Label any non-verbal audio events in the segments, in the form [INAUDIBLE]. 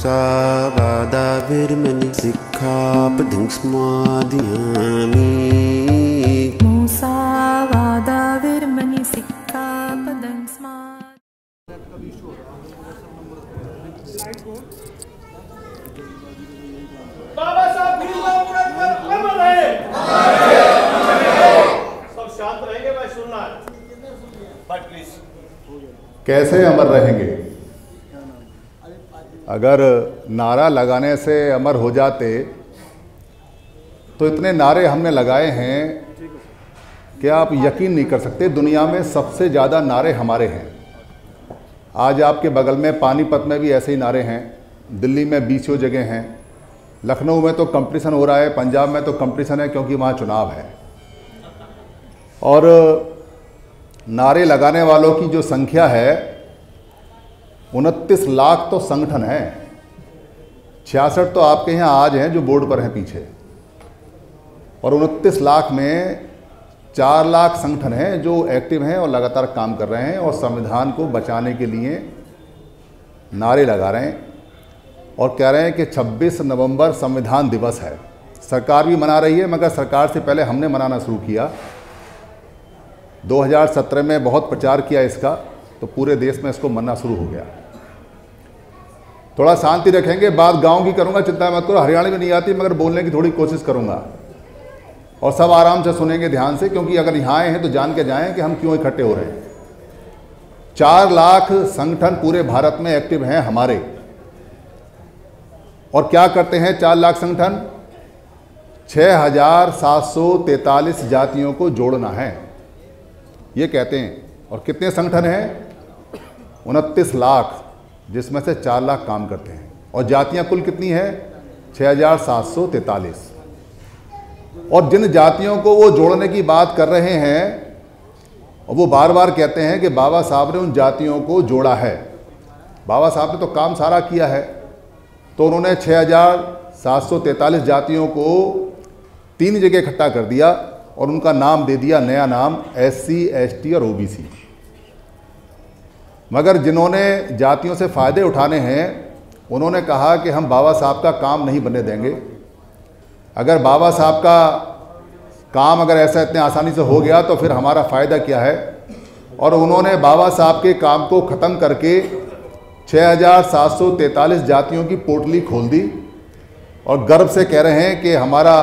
मूसावादाविर्मणि सिक्खापदं स्मादयामि मूसावादाविर्मणि सिक्खापदं स्मा बाबा साहब अमर रहे। सब शांत रहेंगे मैं सुनना। बट प्लीज़ कैसे अमर रहेंगे? अगर नारा लगाने से अमर हो जाते तो इतने नारे हमने लगाए हैं कि आप यकीन नहीं कर सकते दुनिया में सबसे ज़्यादा नारे हमारे हैं। आज आपके बगल में पानीपत में भी ऐसे ही नारे हैं, दिल्ली में बीसों जगह हैं, लखनऊ में तो कंपटीशन हो रहा है, पंजाब में तो कंपटीशन है क्योंकि वहाँ चुनाव है। और नारे लगाने वालों की जो संख्या है उनतीस लाख तो संगठन है। छियासठ तो आपके यहाँ आज हैं जो बोर्ड पर हैं पीछे। और उनतीस लाख में चार लाख संगठन हैं जो एक्टिव हैं और लगातार काम कर रहे हैं और संविधान को बचाने के लिए नारे लगा रहे हैं और कह रहे हैं कि 26 नवंबर संविधान दिवस है। सरकार भी मना रही है, मगर सरकार से पहले हमने मनाना शुरू किया। 2017 में बहुत प्रचार किया इसका तो पूरे देश में इसको मनाना शुरू हो गया। थोड़ा शांति रखेंगे, बात गाँव की करूँगा, चिंता मत करो हरियाणा में नहीं आती, मगर बोलने की थोड़ी कोशिश करूँगा। और सब आराम से सुनेंगे ध्यान से, क्योंकि अगर यहाँ आए हैं तो जान के जाएँ कि हम क्यों इकट्ठे हो रहे हैं। चार लाख संगठन पूरे भारत में एक्टिव हैं हमारे। और क्या करते हैं चार लाख संगठन? छः हज़ार सात सौ तैतालीस जातियों को जोड़ना है। ये कहते हैं, और कितने संगठन हैं? उनतीस लाख। जिसमें से चार लाख काम करते हैं। और जातियाँ कुल कितनी हैं? छः हज़ार सात सौ तैतालीस। और जिन जातियों को वो जोड़ने की बात कर रहे हैं, और वो बार बार कहते हैं कि बाबा साहब ने उन जातियों को जोड़ा है। बाबा साहब ने तो काम सारा किया है। तो उन्होंने छः हज़ार सात सौ तैतालीस जातियों को तीन जगह इकट्ठा कर दिया और उनका नाम दे दिया, नया नाम एस सी एस टी और ओ बी सी मगर जिन्होंने जातियों से फ़ायदे उठाने हैं उन्होंने कहा कि हम बाबा साहब का काम नहीं बनने देंगे। अगर बाबा साहब का काम अगर ऐसा इतने आसानी से हो गया तो फिर हमारा फ़ायदा क्या है? और उन्होंने बाबा साहब के काम को ख़त्म करके 6,743 जातियों की पोटली खोल दी। और गर्व से कह रहे हैं कि हमारा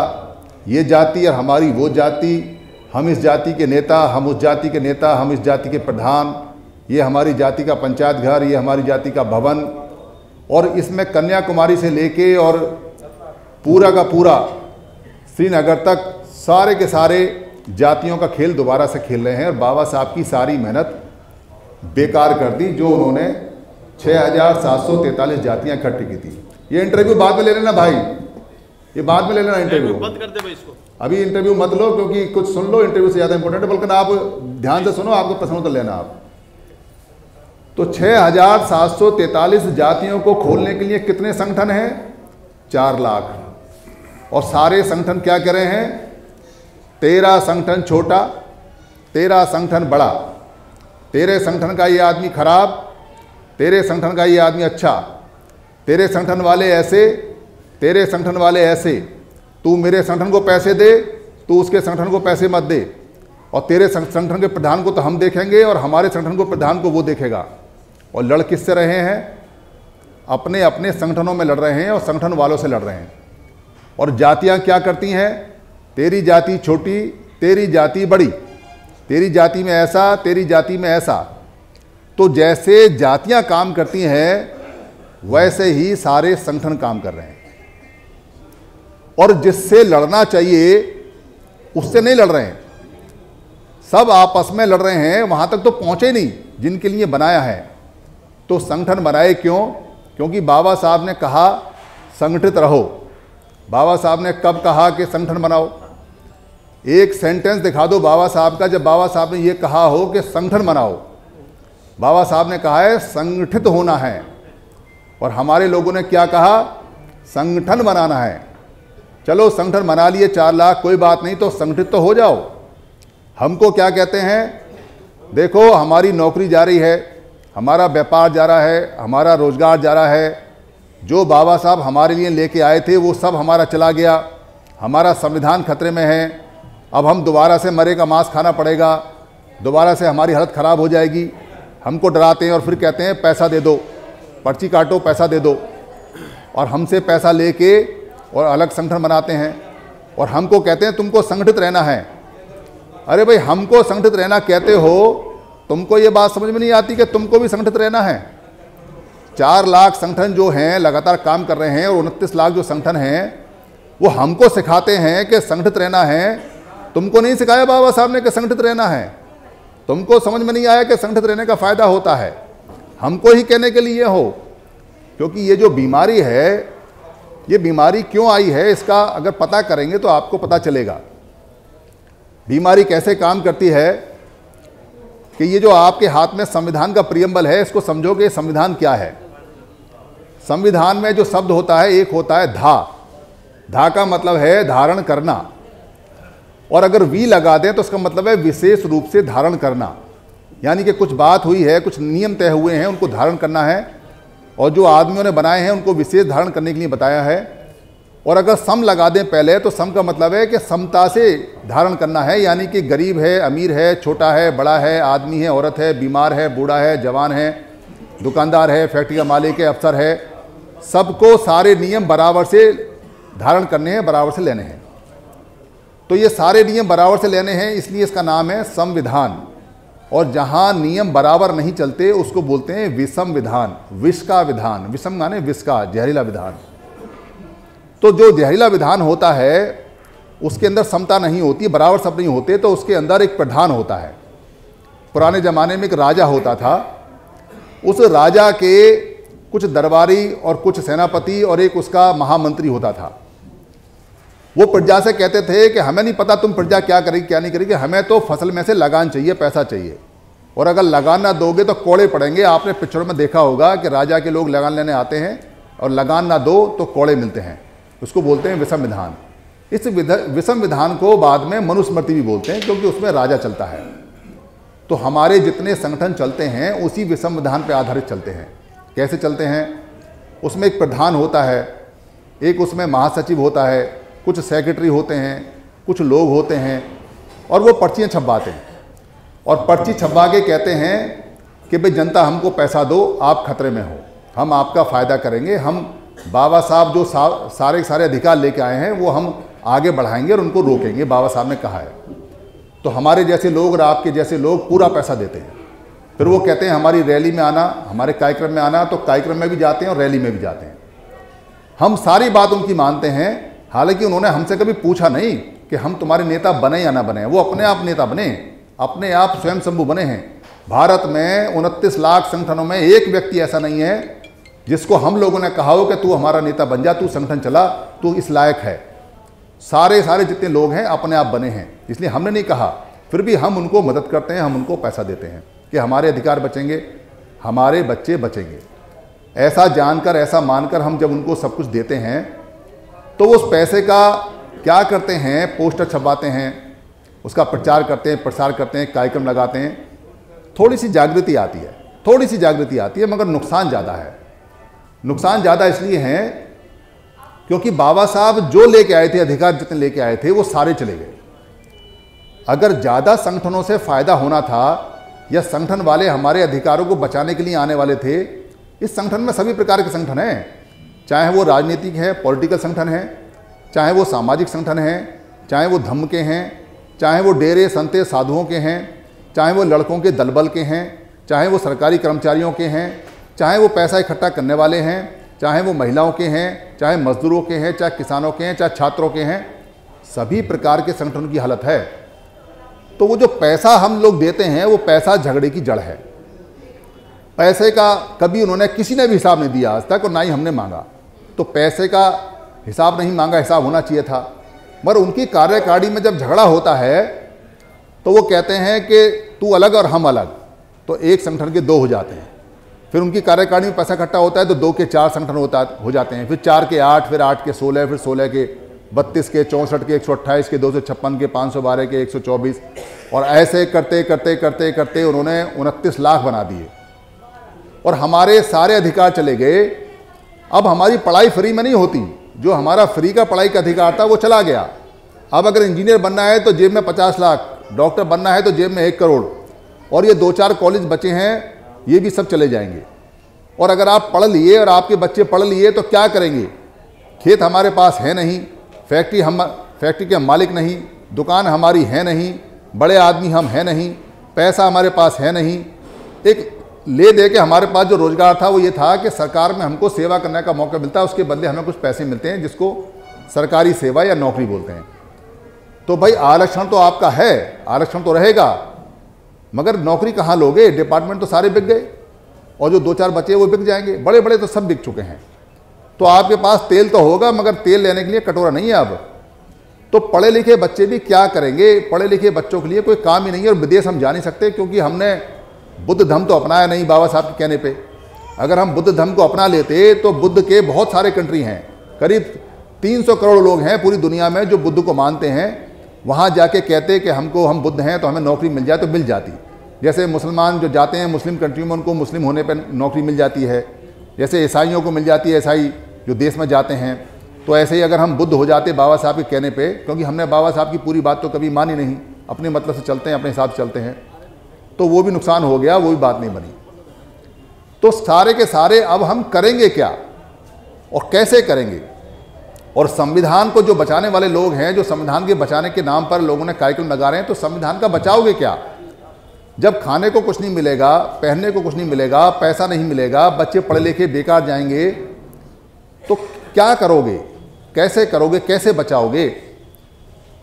ये जाति और हमारी वो जाति हम इस जाति के नेता हम उस जाति के नेता हम इस जाति के प्रधान ये हमारी जाति का पंचायत घर ये हमारी जाति का भवन और इसमें कन्याकुमारी से लेके और पूरा का पूरा श्रीनगर तक सारे के सारे जातियों का खेल दोबारा से खेल रहे हैं और बाबा साहब की सारी मेहनत बेकार कर दी जो उन्होंने छः हज़ार सात सौ तैंतालीस जातियाँ इकट्ठी की थी। ये इंटरव्यू बाद में ले लेना भाई। ये बाद में ले लेना इंटरव्यू बंद कर दे भाई इसको। अभी इंटरव्यू मत लो क्योंकि कुछ सुन लो इंटरव्यू से ज़्यादा इंपॉर्टेंट है बल्कि आप ध्यान से सुनो आपको प्रश्न उत्तर लेना आप। तो छः हज़ार सात सौ तैंतालीस जातियों को खोलने के लिए कितने संगठन हैं? चार लाख। और सारे संगठन क्या कर रहे हैं? तेरह संगठन छोटा, तेरह संगठन बड़ा। तेरे संगठन का ये आदमी खराब तेरे संगठन का ये आदमी अच्छा। तेरे संगठन वाले ऐसे तेरे संगठन वाले ऐसे। तू मेरे संगठन को पैसे दे, तू उसके संगठन को पैसे मत दे। और तेरे संगठन के प्रधान को तो हम देखेंगे और हमारे संगठन को प्रधान को वो देखेगा। और लड़ किससे रहे हैं? अपने अपने संगठनों में लड़ रहे हैं और संगठन वालों से लड़ रहे हैं। और जातियाँ क्या करती हैं? तेरी जाति छोटी, तेरी जाति बड़ी। तेरी जाति में ऐसा, तेरी जाति में ऐसा। तो जैसे जातियाँ काम करती हैं, वैसे ही सारे संगठन काम कर रहे हैं। और जिससे लड़ना चाहिए, उससे नहीं लड़ रहे हैं। सब आपस में लड़ रहे हैं, वहाँ तक तो पहुँचे नहीं, जिनके लिए बनाया है। तो संगठन बनाए क्यों? क्योंकि बाबा साहब ने कहा, संगठित रहो। बाबा साहब ने कब कहा कि संगठन बनाओ? एक सेंटेंस दिखा दो बाबा साहब का, जब बाबा साहब ने यह कहा हो कि संगठन बनाओ। बाबा साहब ने कहा है, संगठित होना है। और हमारे लोगों ने क्या कहा? संगठन बनाना है। चलो, संगठन बना लिए चार लाख, कोई बात नहीं तो संगठित तो हो जाओ। हमको क्या कहते हैं? देखो, हमारी नौकरी जा रही है। हमारा व्यापार जा रहा है, हमारा रोज़गार जा रहा है, जो बाबा साहब हमारे लिए लेके आए थे, वो सब हमारा चला गया, हमारा संविधान खतरे में है, अब हम दोबारा से मरे का मांस खाना पड़ेगा, दोबारा से हमारी हालत ख़राब हो जाएगी, हमको डराते हैं और फिर कहते हैं, पैसा दे दो, पर्ची काटो, पैसा दे दो, और हमसे पैसा लेके और अलग संगठन बनाते हैं, और हमको कहते हैं, तुमको संगठित रहना है। अरे भाई, हमको संगठित रहना कहते हो तुमको ये बात समझ में नहीं आती कि तुमको भी संगठित रहना है? चार लाख संगठन जो हैं, लगातार काम कर रहे हैं और उनतीस लाख जो संगठन हैं, वो हमको सिखाते हैं कि संगठित रहना है। तुमको नहीं सिखाया बाबा साहब ने कि संगठित रहना है? तुमको समझ में नहीं आया कि संगठित रहने का फ़ायदा होता है? हमको ही कहने के लिए हो। क्योंकि ये जो बीमारी है, ये बीमारी क्यों आई है, इसका अगर पता करेंगे तो आपको पता चलेगा। बीमारी कैसे काम करती है? कि ये जो आपके हाथ में संविधान का प्रियम्बल है, इसको समझो कि संविधान क्या है? संविधान में जो शब्द होता है, एक होता है धा। धा का मतलब है धारण करना। और अगर वी लगा दें तो उसका मतलब है विशेष रूप से धारण करना। यानी कि कुछ बात हुई है, कुछ नियम तय हुए हैं, उनको धारण करना है, और जो आदमियों ने बनाए हैं, उनको विशेष धारण करने के लिए बताया है। और अगर सम लगा दें पहले तो सम का मतलब है कि समता से धारण करना है, यानी कि गरीब है, अमीर है, छोटा है, बड़ा है, आदमी है, औरत है, बीमार है, बूढ़ा है, जवान है, दुकानदार है, फैक्ट्री का मालिक है, अफसर है, सबको सारे नियम बराबर से धारण करने हैं, बराबर से लेने हैं। तो ये सारे नियम बराबर से लेने हैं, इसलिए इसका नाम है संविधान। और जहाँ नियम बराबर नहीं चलते, उसको बोलते हैं विषम विधान विष का विधान विषम माने विष का जहरीला विधान। तो जो जहरीला विधान होता है, उसके अंदर समता नहीं होती, बराबर सब नहीं होते तो उसके अंदर एक प्रधान होता है। पुराने ज़माने में एक राजा होता था। उस राजा के कुछ दरबारी और कुछ सेनापति और एक उसका महामंत्री होता था। वो प्रजा से कहते थे कि, हमें नहीं पता तुम प्रजा क्या करेगी, क्या नहीं करेगी, हमें तो फ़सल में से लगान चाहिए, पैसा चाहिए। और अगर लगान ना दोगे तो कोड़े पड़ेंगे। आपने पिक्चरों में देखा होगा कि राजा के लोग लगान लेने आते हैं और लगान ना दो तो कोड़े मिलते हैं। उसको बोलते हैं विषम विधान इस विषम विधान को बाद में मनुस्मृति भी बोलते हैं, क्योंकि उसमें राजा चलता है। तो हमारे जितने संगठन चलते हैं, उसी विषम विधान पर आधारित चलते हैं। कैसे चलते हैं? उसमें एक प्रधान होता है, एक उसमें महासचिव होता है, कुछ सेक्रेटरी होते हैं, कुछ लोग होते हैं, और वो पर्चियाँ छपवाते हैं। और पर्ची छपवा के कहते हैं कि भाई जनता हमको पैसा दो, आप खतरे में हो, हम आपका फ़ायदा करेंगे, हम बाबा साहब जो सा, सारे सारे अधिकार लेके आए हैं वो हम आगे बढ़ाएँगे और उनको रोकेंगे बाबा साहब ने कहा है। तो हमारे जैसे लोग और आपके जैसे लोग पूरा पैसा देते हैं। फिर वो कहते हैं हमारी रैली में आना हमारे कार्यक्रम में आना तो कार्यक्रम में भी जाते हैं और रैली में भी जाते हैं। हम सारी बात उनकी मानते हैं हालाँकि उन्होंने हमसे कभी पूछा नहीं कि हम तुम्हारे नेता बने या ना बने। वो अपने आप नेता बने अपने आप स्वयं शंभु बने हैं। भारत में उनतीस लाख संगठनों में एक व्यक्ति ऐसा नहीं है जिसको हम लोगों ने कहा हो कि तू हमारा नेता बन जा, तू संगठन चला, तू इस लायक है। सारे सारे जितने लोग हैं, अपने आप बने हैं। इसलिए हमने नहीं कहा। फिर भी हम उनको मदद करते हैं, हम उनको पैसा देते हैं कि हमारे अधिकार बचेंगे, हमारे बच्चे बचेंगे। ऐसा जानकर, ऐसा मानकर हम जब उनको सब कुछ देते हैं तो उस पैसे का क्या करते हैं, पोस्टर छपवाते हैं, उसका प्रचार करते हैं, प्रसार करते हैं, कार्यक्रम लगाते हैं। थोड़ी सी जागृति आती है, थोड़ी सी जागृति आती है, मगर नुकसान ज़्यादा है। नुकसान ज़्यादा इसलिए हैं क्योंकि बाबा साहब जो लेके आए थे, अधिकार जितने लेके आए थे, वो सारे चले गए। अगर ज़्यादा संगठनों से फ़ायदा होना था या संगठन वाले हमारे अधिकारों को बचाने के लिए आने वाले थे, इस संगठन में सभी प्रकार के संगठन हैं। चाहे वो राजनीतिक है, पॉलिटिकल संगठन है, चाहे वो सामाजिक संगठन है, चाहे वो धम्म के हैं, चाहे वो डेरे, संते, साधुओं के हैं, चाहे वो लड़कों के दलबल के हैं, चाहे वो सरकारी कर्मचारियों के हैं चाहे वो पैसा इकट्ठा करने वाले हैं, चाहे वो महिलाओं के हैं, चाहे मजदूरों के हैं, चाहे किसानों के हैं, चाहे छात्रों के हैं, सभी प्रकार के संगठन की हालत है। तो वो जो पैसा हम लोग देते हैं, वो पैसा झगड़े की जड़ है। पैसे का कभी उन्होंने किसी ने भी हिसाब नहीं दिया आज तक और ना ही हमने मांगा। तो पैसे का हिसाब नहीं मांगा, हिसाब होना चाहिए था। मगर उनकी कार्यकारिणी में जब झगड़ा होता है तो वो कहते हैं कि तू अलग और हम अलग। तो एक संगठन के दो हो जाते हैं। फिर उनकी कार्यकारिणी में पैसा इकट्ठा होता है तो दो के चार संगठन होता हो जाते हैं। फिर चार के आठ, फिर आठ के सोलह, फिर सोलह के बत्तीस के, चौंसठ के, एक सौ अट्ठाईस के, दो सौ छप्पन के, पाँच सौ बारह के, एक सौ चौबीस। और ऐसे करते करते करते करते उन्होंने उनतीस लाख बना दिए। और हमारे सारे अधिकार चले गए। अब हमारी पढ़ाई फ्री में नहीं होती। जो हमारा फ्री का पढ़ाई का अधिकार था, वो चला गया। अब अगर इंजीनियर बनना है तो जेब में पचास लाख, डॉक्टर बनना है तो जेब में एक करोड़। और ये दो चार कॉलेज बचे हैं ये भी सब चले जाएँगे। और अगर आप पढ़ लिए और आपके बच्चे पढ़ लिए तो क्या करेंगे? खेत हमारे पास है नहीं, फैक्ट्री हम, फैक्ट्री के मालिक नहीं, दुकान हमारी है नहीं, बड़े आदमी हम हैं नहीं, पैसा हमारे पास है नहीं। एक ले दे के हमारे पास जो रोज़गार था वो ये था कि सरकार में हमको सेवा करने का मौका मिलता है उसके बदले हमें कुछ पैसे मिलते हैं जिसको सरकारी सेवा या नौकरी बोलते हैं। तो भाई आरक्षण तो आपका है, आरक्षण तो रहेगा मगर नौकरी कहाँ लोगे? डिपार्टमेंट तो सारे बिक गए। और जो दो चार बचे वो बिक जाएँगे। बड़े बड़े तो सब बिक चुके हैं। तो आपके पास तेल तो होगा, मगर तेल लेने के लिए कटोरा नहीं है अब। तो पढ़े लिखे बच्चे भी क्या करेंगे? पढ़े लिखे बच्चों के लिए कोई काम ही नहीं है और विदेश हम जा नहीं सकते, क्योंकि हमने बुद्ध धर्म तो अपनाया नहीं बाबा साहब के कहने पे। अगर हम बुद्ध धर्म को अपना लेते तो बुद्ध के बहुत सारे कंट्री हैं। करीब 300 करोड़ लोग हैं पूरी दुनिया में जो बुद्ध को मानते हैं। वहाँ जाके कहते कि हमको, हम बुद्ध हैं तो हमें नौकरी मिल जाए तो मिल जाती। जैसे मुसलमान जो जाते हैं, मुस्लिम कंट्री में उनको मुस्लिम होने पर नौकरी मिल जाती है। जैसे ईसाइयों को मिल जाती है, ईसाई जो देश में जाते हैं तो ऐसे ही अगर हम बुद्ध हो जाते बाबा साहब के कहने पे, क्योंकि हमने बाबा साहब की पूरी बात तो कभी मानी नहीं, अपने मतलब से चलते हैं, अपने हिसाब से चलते हैं तो वो भी नुकसान हो गया, वो भी बात नहीं बनी। तो सारे के सारे अब हम करेंगे क्या? और कैसे करेंगे? और संविधान को जो बचाने वाले लोग हैं, जो संविधान के बचाने के नाम पर लोगों ने कार्यक्रम लगा रहे हैं तो संविधान का बचाओगे क्या? जब खाने को कुछ नहीं मिलेगा, पहनने को कुछ नहीं मिलेगा, पैसा नहीं मिलेगा, बच्चे पढ़े लिखे बेकार जाएँगे तो क्या करोगे? कैसे करोगे? कैसे बचाओगे?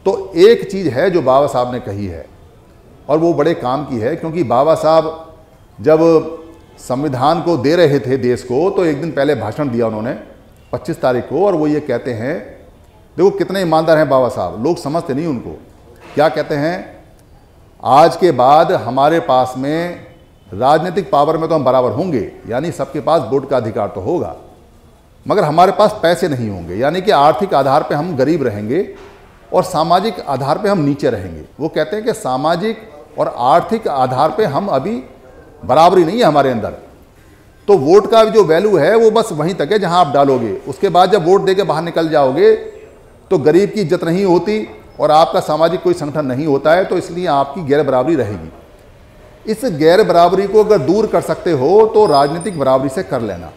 तो एक चीज़ है जो बाबा साहब ने कही है, और वो बड़े काम की है, क्योंकि बाबा साहब जब संविधान को दे रहे थे देश को तो एक दिन पहले भाषण दिया उन्होंने 25 तारीख को, और वो ये कहते हैं, देखो कितने ईमानदार हैं बाबा साहब, लोग समझते नहीं उनको। क्या कहते हैं, आज के बाद हमारे पास में राजनीतिक पावर में तो हम बराबर होंगे, यानी सबके पास वोट का अधिकार तो होगा, मगर हमारे पास पैसे नहीं होंगे, यानी कि आर्थिक आधार पर हम गरीब रहेंगे, और सामाजिक आधार पर हम नीचे रहेंगे। वो कहते हैं कि सामाजिक और आर्थिक आधार पर हम अभी बराबरी नहीं है हमारे अंदर। तो वोट का जो वैल्यू है, वो बस वहीं तक है जहाँ आप डालोगे। उसके बाद जब वोट दे के बाहर निकल जाओगे तो गरीब की इज़्ज़त नहीं होती और आपका सामाजिक कोई संगठन नहीं होता है तो इसलिए आपकी गैर बराबरी रहेगी। इस गैर बराबरी को अगर दूर कर सकते हो तो राजनीतिक बराबरी से कर लेना।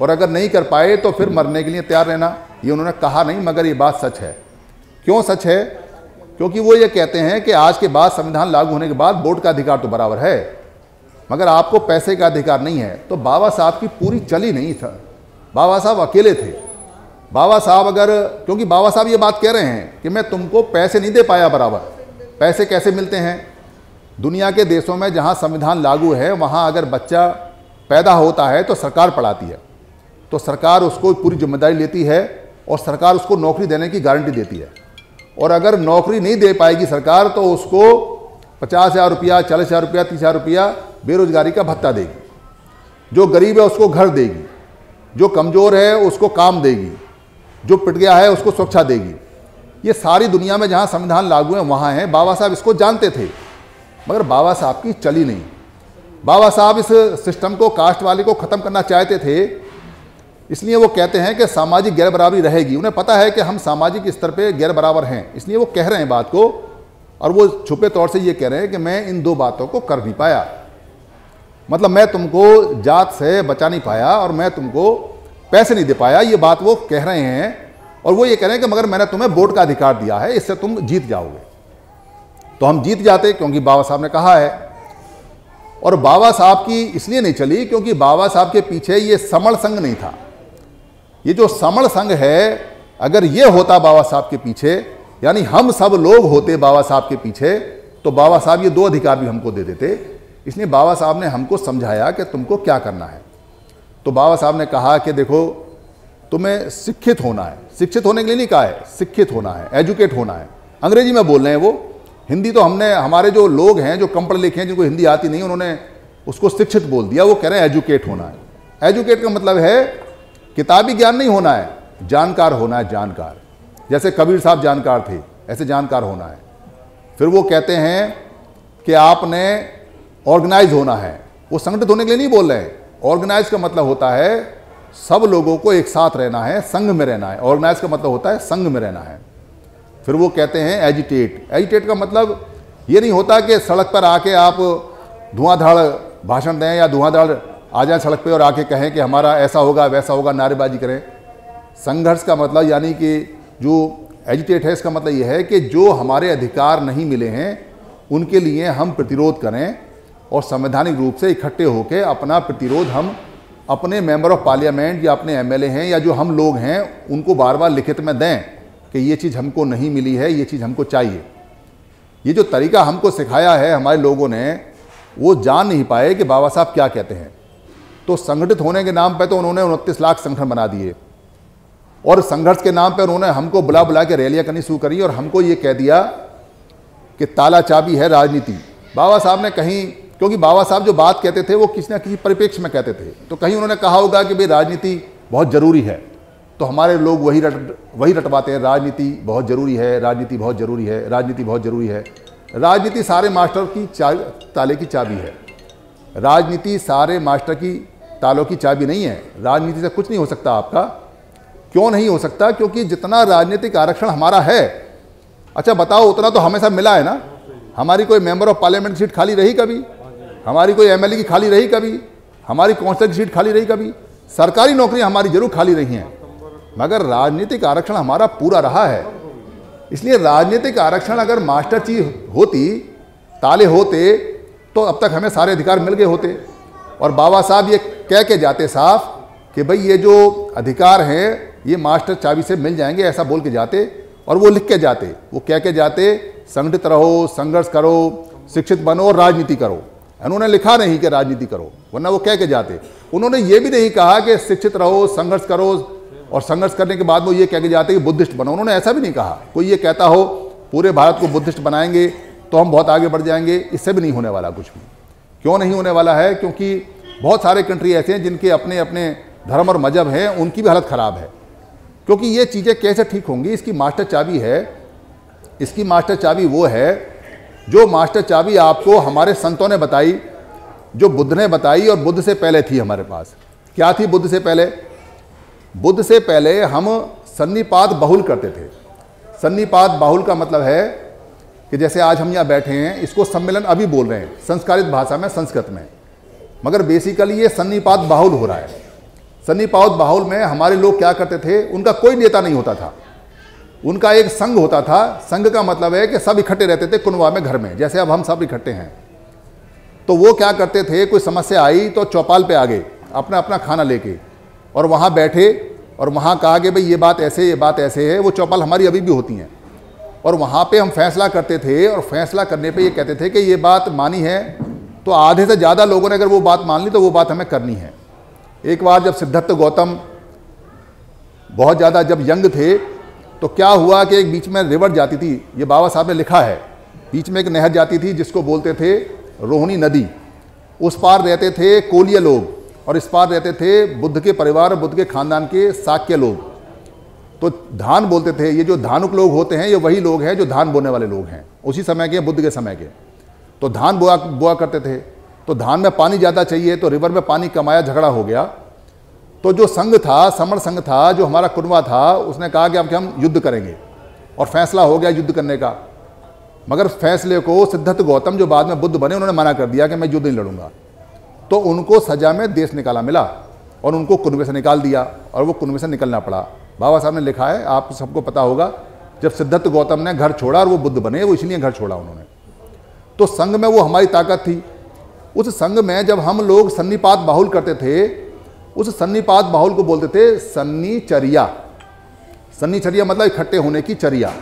और अगर नहीं कर पाए तो फिर मरने के लिए तैयार रहना। ये उन्होंने कहा नहीं, मगर ये बात सच है। क्यों सच है? क्योंकि वो ये कहते हैं कि आज के बाद संविधान लागू होने के बाद वोट का अधिकार तो बराबर है। मगर आपको पैसे का अधिकार नहीं है। तो बाबा साहब की पूरी चली नहीं था। बाबा साहब अकेले थे। बाबा साहब अगर, क्योंकि बाबा साहब ये बात कह रहे हैं कि मैं तुमको पैसे नहीं दे पाया बराबर। पैसे कैसे मिलते हैं? दुनिया के देशों में जहाँ संविधान लागू है, वहाँ अगर बच्चा पैदा होता है तो सरकार पढ़ाती है। तो सरकार उसको पूरी ज़िम्मेदारी लेती है और सरकार उसको नौकरी देने की गारंटी देती है। और अगर नौकरी नहीं दे पाएगी सरकार तो उसको पचास हज़ार रुपया, चालीस हज़ार रुपया, तीस हज़ार रुपया बेरोजगारी का भत्ता देगी। जो गरीब है उसको घर देगी। जो कमज़ोर है उसको काम देगी। जो पिट गया है उसको सुरक्षा देगी। ये सारी दुनिया में जहाँ संविधान लागू है, वहाँ हैं। बाबा साहब इसको जानते थे, मगर बाबा साहब की चली नहीं। बाबा साहब इस सिस्टम को, कास्ट वाले को ख़त्म करना चाहते थे। इसलिए वो कहते हैं कि सामाजिक गैर बराबरी रहेगी। उन्हें पता है कि हम सामाजिक स्तर पे गैर बराबर हैं। इसलिए वो कह रहे हैं बात को, और वो छुपे तौर से ये कह रहे हैं कि मैं इन दो बातों को कर नहीं पाया। मतलब मैं तुमको जात से बचा नहीं पाया और मैं तुमको पैसे नहीं दे पाया, ये बात वो कह रहे हैं और वो ये कह रहे हैं कि मगर मैंने तुम्हें वोट का अधिकार दिया है, इससे तुम जीत जाओगे। तो हम जीत जाते क्योंकि बाबा साहब ने कहा है। और बाबा साहब की इसलिए नहीं चली क्योंकि बाबा साहब के पीछे ये समण संघ नहीं था। ये जो समण संघ है, अगर ये होता बाबा साहब के पीछे, यानी हम सब लोग होते बाबा साहब के पीछे तो बाबा साहब ये दो अधिकार भी हमको दे देते। इसलिए बाबा साहब ने हमको समझाया कि तुमको क्या करना है। तो बाबा साहब ने कहा कि देखो, तुम्हें शिक्षित होना है। शिक्षित होने के लिए नहीं कहा है, शिक्षित होना है एजुकेट होना है। अंग्रेज़ी में बोल रहे हैं वो। हिंदी तो हमने, हमारे जो लोग हैं, जो कम पढ़े लिखे हैं, जिनको हिंदी आती नहीं, उन्होंने उसको शिक्षित बोल दिया। वो कह रहे हैं एजुकेट होना है। एजुकेट का मतलब है, किताबी ज्ञान नहीं होना है, जानकार होना है, जानकार। जैसे कबीर साहब जानकार थे, ऐसे जानकार होना है। फिर वो कहते हैं कि आपने ऑर्गेनाइज होना है। वो संगठित होने के लिए नहीं बोल रहे हैं। ऑर्गेनाइज का मतलब होता है, सब लोगों को एक साथ रहना है, संघ में रहना है। ऑर्गेनाइज का मतलब होता है, संघ में रहना है। फिर वो कहते हैं एजिटेट एजिटेट का मतलब ये नहीं होता कि सड़क पर आके आप धुआंधाड़ भाषण दें या धुआंधाड़ आ जाए सड़क पर और आके कहें कि हमारा ऐसा होगा, वैसा होगा, नारेबाजी करें। संघर्ष का मतलब यानी कि जो एजिटेट है, इसका मतलब यह है कि जो हमारे अधिकार नहीं मिले हैं, उनके लिए हम प्रतिरोध करें। और संवैधानिक रूप से इकट्ठे होकर अपना प्रतिरोध हम अपने मेंबर ऑफ़ पार्लियामेंट या अपने एमएलए हैं या जो हम लोग हैं, उनको बार बार लिखित में दें कि ये चीज़ हमको नहीं मिली है, ये चीज़ हमको चाहिए। ये जो तरीका हमको सिखाया है हमारे लोगों ने, वो जान नहीं पाए कि बाबा साहब क्या कहते हैं। तो संगठित होने के नाम पर तो उन्होंने उनतीस लाख संगठन बना दिए। और संघर्ष के नाम पर उन्होंने हमको बुला बुला के रैलियाँ करनी शुरू करी और हमको ये कह दिया कि ताला चाबी है राजनीति। बाबा साहब ने कहीं क्योंकि बाबा साहब जो बात कहते थे, वो किसी ना किसी परिप्रेक्ष्य में कहते थे। तो कहीं उन्होंने कहा होगा कि भाई, राजनीति बहुत ज़रूरी है। तो हमारे लोग वही रट, वही रटवाते हैं, राजनीति बहुत ज़रूरी है, राजनीति बहुत ज़रूरी है, राजनीति बहुत ज़रूरी है। राजनीति सारे मास्टर की चा, ताले की चाबी है। राजनीति सारे मास्टर की तालों की चाबी नहीं है। राजनीति से कुछ नहीं हो सकता आपका। क्यों नहीं हो सकता? क्योंकि जितना राजनीतिक आरक्षण हमारा है। अच्छा बताओ, उतना तो हमेशा मिला है ना? हमारी कोई मेंबर ऑफ़ पार्लियामेंट सीट खाली रही कभी? हमारी कोई एमएलए की खाली रही कभी? हमारी काउंसिलर की सीट खाली रही कभी? सरकारी नौकरी हमारी ज़रूर खाली रही हैं। मगर राजनीतिक आरक्षण हमारा पूरा रहा है। इसलिए राजनीतिक आरक्षण अगर मास्टर चीफ होती, ताले होते तो अब तक हमें सारे अधिकार मिल गए होते। और बाबा साहब ये कह के जाते साफ़ कि भाई ये जो अधिकार हैं, ये मास्टर चाबी से मिल जाएँगे, ऐसा बोल के जाते और वो लिख के जाते। वो कह के जाते, संगठित रहो, संघर्ष करो, शिक्षित बनो और राजनीति करो। उन्होंने लिखा नहीं कि राजनीति करो, वरना वो कह के जाते। उन्होंने ये भी नहीं कहा कि शिक्षित रहो, संघर्ष करो, और संघर्ष करने के बाद वो ये कह के जाते कि बुद्धिस्ट बनो। उन्होंने ऐसा भी नहीं कहा। कोई ये कहता हो, पूरे भारत को बुद्धिस्ट बनाएँगे तो हम बहुत आगे बढ़ जाएँगे, इससे भी नहीं होने वाला कुछ भी। क्यों नहीं होने वाला है? क्योंकि बहुत सारे कंट्री ऐसे हैं जिनके अपने अपने धर्म और मज़हब हैं, उनकी भी हालत ख़राब है। क्योंकि ये चीज़ें कैसे ठीक होंगी? इसकी मास्टर चाबी है, इसकी मास्टर चाबी वो है जो मास्टर चाबी आपको हमारे संतों ने बताई, जो बुद्ध ने बताई और बुद्ध से पहले थी हमारे पास। क्या थी बुद्ध से पहले? बुद्ध से पहले हम सन्निपात बहुल करते थे। सन्निपात बाहुल का मतलब है कि जैसे आज हम यहाँ बैठे हैं, इसको सम्मेलन अभी बोल रहे हैं, संस्कारित भाषा में, संस्कृत में। मगर बेसिकली ये सन्निपात बाहुल हो रहा है। सन्निपात बाहुल में हमारे लोग क्या करते थे, उनका कोई नेता नहीं होता था। उनका एक संघ होता था। संघ का मतलब है कि सब इकट्ठे रहते थे कुनवा में घर में, जैसे अब हम सब इकट्ठे हैं। तो वो क्या करते थे, कोई समस्या आई तो चौपाल पे आ गए अपना अपना खाना लेके, और वहाँ बैठे और वहाँ कहा कि भाई ये बात ऐसे, ये बात ऐसे है, वो चौपाल हमारी अभी भी होती हैं। और वहाँ पे हम फैसला करते थे और फैसला करने पे ये कहते थे कि ये बात मानी है तो आधे से ज़्यादा लोगों ने अगर वो बात मान ली तो वो बात हमें करनी है। एक बार जब सिद्धार्थ गौतम, बहुत ज़्यादा जब यंग थे तो क्या हुआ कि एक बीच में रिवर जाती थी? ये बाबा साहब ने लिखा है। बीच में एक नहर जाती थी जिसको बोलते थे रोहिणी नदी। उस पार रहते थे कोलिया लोग और इस पार रहते थे बुद्ध के परिवार, बुद्ध के खानदान के साक्य लोग। तो धान बोलते थे, ये जो धानुक लोग होते हैं, ये वही लोग हैं जो धान बोने वाले लोग हैं। उसी समय के, बुद्ध के समय के। तो धान बोआ बोआ करते थे। तो धान में पानी ज़्यादा चाहिए तो रिवर में पानी कमाया, झगड़ा हो गया। तो जो संघ था, समर संघ था, जो हमारा कुनवा था, उसने कहा कि अब हम युद्ध करेंगे। और फैसला हो गया युद्ध करने का। मगर फैसले को सिद्धार्थ गौतम जो बाद में बुद्ध बने, उन्होंने मना कर दिया कि मैं युद्ध नहीं लड़ूँगा। तो उनको सजा में देश निकाला मिला और उनको कुनवे से निकाल दिया और वो कुनवे से निकलना पड़ा। बाबा साहब ने लिखा है, आप सबको पता होगा, जब सिद्धार्थ गौतम ने घर छोड़ा और वो बुद्ध बने, वो इसलिए घर छोड़ा उन्होंने। तो संघ में वो हमारी ताकत थी। उस संघ में जब हम लोग सन्निपात बाहुल करते थे उस सन्निपात बाहुल को बोलते थे सन्नीचर्या। सन्नीचर्या मतलब इकट्ठे होने की चर्या।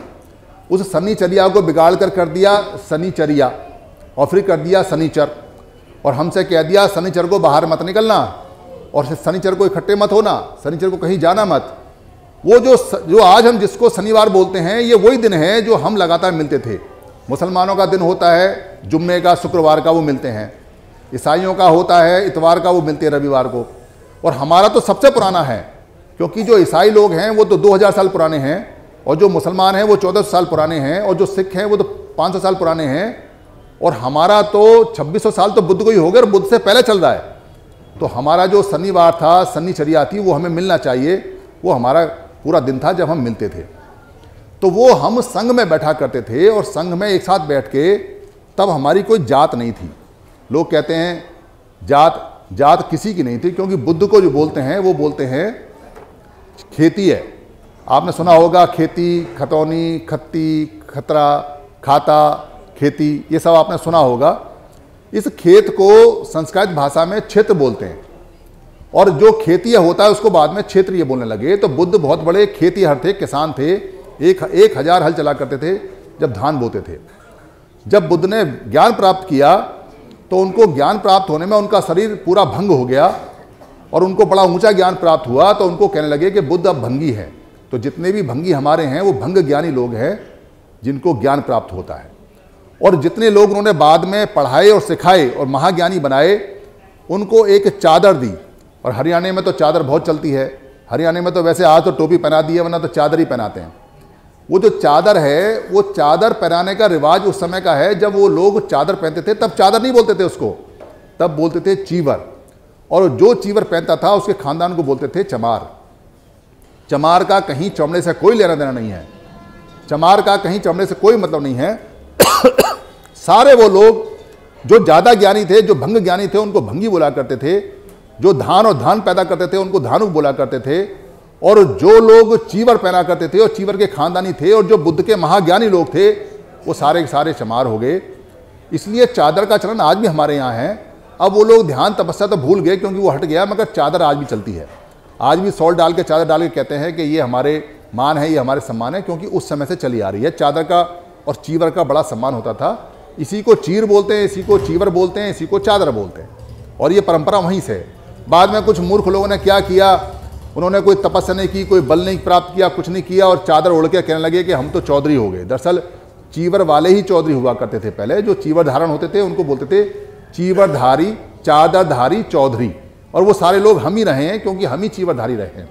उस सन्नीचर्या को बिगाड़ कर कर दिया सनीचर्या और फिर कर दिया सनीचर और हमसे कह दिया सनीचर को बाहर मत निकलना और शनिचर को इकट्ठे मत होना शनिचर को कहीं जाना मत। वो जो जो आज हम जिसको शनिवार बोलते हैं, ये वही दिन है जो हम लगातार मिलते थे। मुसलमानों का दिन होता है, जुम्मे का, शुक्रवार का वो मिलते हैं। ईसाइयों का होता है, इतवार का वो मिलते हैं रविवार को। और हमारा तो सबसे पुराना है, क्योंकि जो ईसाई लोग हैं, वो तो 2000 साल पुराने हैं, और जो मुसलमान हैं, वो 1400 साल पुराने हैं, और जो सिख हैं, वो तो 500 साल पुराने हैं, और हमारा तो 2600 साल तो बुद्ध को ही हो गया, और बुद्ध से पहले चल रहा है। तो हमारा जो शनिवार था शनिचर्या थी, वो हमें मिलना चाहिए, वो हमारा पूरा दिन था जब हम मिलते थे। तो वो हम संघ में बैठा करते थे, और संघ में एक साथ बैठ के तब हमारी कोई जात नहीं थी। लोग कहते हैं, जात जात किसी की नहीं थी, क्योंकि बुद्ध को जो बोलते हैं, वो बोलते हैं, खेती है। आपने सुना होगा, खेती, खतौनी, खत्ती, खतरा, खाता, खेती, ये सब आपने सुना होगा। इस खेत को संस्कृत भाषा में क्षेत्र बोलते हैं। और जो खेती होता है, उसको बाद में क्षेत्रीय बोलने लगे। तो बुद्ध बहुत बड़े खेती हर थे, किसान थे। एक एक हज़ार हल चला करते थे, जब धान बोते थे। जब बुद्ध ने ज्ञान प्राप्त किया तो उनको ज्ञान प्राप्त होने में उनका शरीर पूरा भंग हो गया और उनको बड़ा ऊँचा ज्ञान प्राप्त हुआ तो उनको कहने लगे कि बुद्ध अब भंगी है। तो जितने भी भंगी हमारे हैं, वो भंग ज्ञानी लोग हैं, जिनको ज्ञान प्राप्त होता है। और जितने लोग उन्होंने बाद में पढ़ाए और सिखाए और महाज्ञानी बनाए, उनको एक चादर दी। और हरियाणा में तो चादर बहुत चलती है। हरियाणा में तो वैसे आज तो टोपी पहना दी है, वरना तो चादर ही पहनाते हैं। वो जो चादर है, वो चादर पहनाने का रिवाज उस समय का है, जब वो लोग चादर पहनते थे, तब चादर नहीं बोलते थे उसको। तब बोलते थे चीवर। और जो चीवर पहनता था, उसके खानदान को बोलते थे चमार। चमार का कहीं चमड़े से कोई लेना देना नहीं है। चमार का कहीं चमड़े से कोई मतलब नहीं है। [COUGHS] सारे वो लोग जो ज़्यादा ज्ञानी थे, जो भंग ज्ञानी थे, उनको भंगी बोला करते थे। जो धान और धान पैदा करते थे, उनको धानुक बोला करते थे। और जो लोग चीवर पहना करते थे और चीवर के खानदानी थे और जो बुद्ध के महाज्ञानी लोग थे, वो सारे के सारे चमार हो गए। इसलिए चादर का चलन आज भी हमारे यहाँ है। अब वो लोग ध्यान तपस्या तो भूल गए क्योंकि वो हट गया, मगर चादर आज भी चलती है। आज भी सॉल्ट डाल के चादर डाल के कहते हैं कि ये हमारे मान है, ये हमारे सम्मान है, क्योंकि उस समय से चली आ रही है। चादर का और चीवर का बड़ा सम्मान होता था। इसी को चीर बोलते हैं, इसी को चीवर बोलते हैं, इसी को चादर बोलते हैं। और ये परंपरा वहीं से बाद में कुछ मूर्ख लोगों ने क्या किया उन्होंने कोई तपस्या नहीं की, कोई बल नहीं प्राप्त किया, कुछ नहीं किया और चादर ओढ़ के कहने लगे कि हम तो चौधरी हो गए। दरअसल चीवर वाले ही चौधरी हुआ करते थे पहले। जो चीवर धारण होते थे, उनको बोलते थे, चीवरधारी, चादरधारी चौधरी। और वो सारे लोग हम ही रहे हैं, क्योंकि हम ही चीवरधारी रहे हैं।